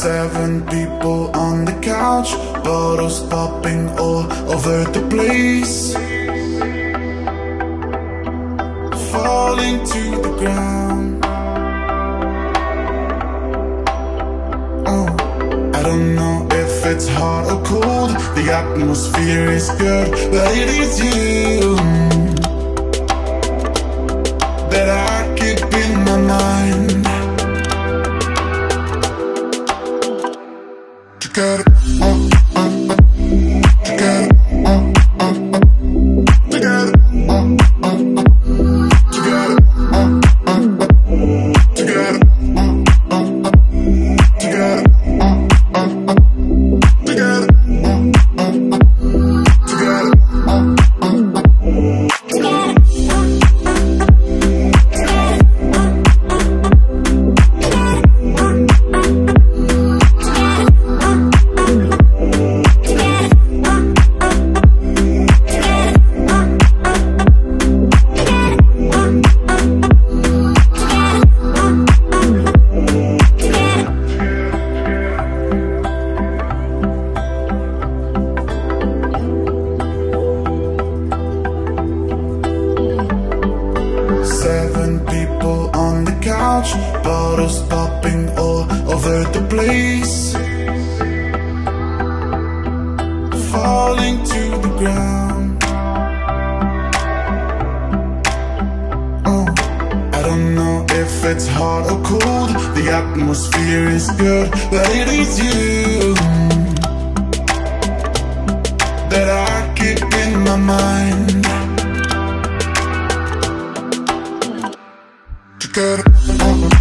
Seven people on the couch, bottles popping all over the place. Falling to the ground. Oh, I don't know if it's hot or cold. The atmosphere is good, but it is you Yeah. it. at the place. Falling to the ground. Oh, I don't know if it's hot or cold. The atmosphere is good, but it is you That I keep in my mind. Together.